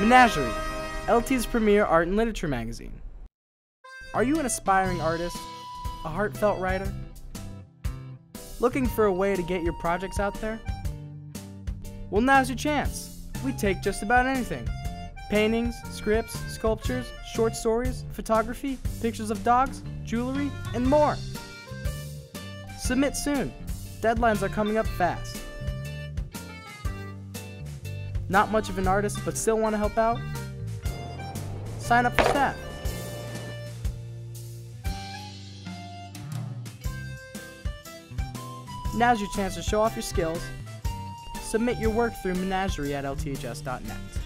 Menagerie, LT's premier art and literature magazine. Are you an aspiring artist? A heartfelt writer? Looking for a way to get your projects out there? Well, now's your chance. We take just about anything paintings, scripts, sculptures, short stories, photography, pictures of dogs, jewelry, and more. Submit soon. Deadlines are coming up fast. Not much of an artist, but still want to help out? Sign up for staff. Now's your chance to show off your skills. Submit your work through menagerie at lths.net.